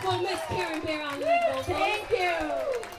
for Miss Karen Thank you.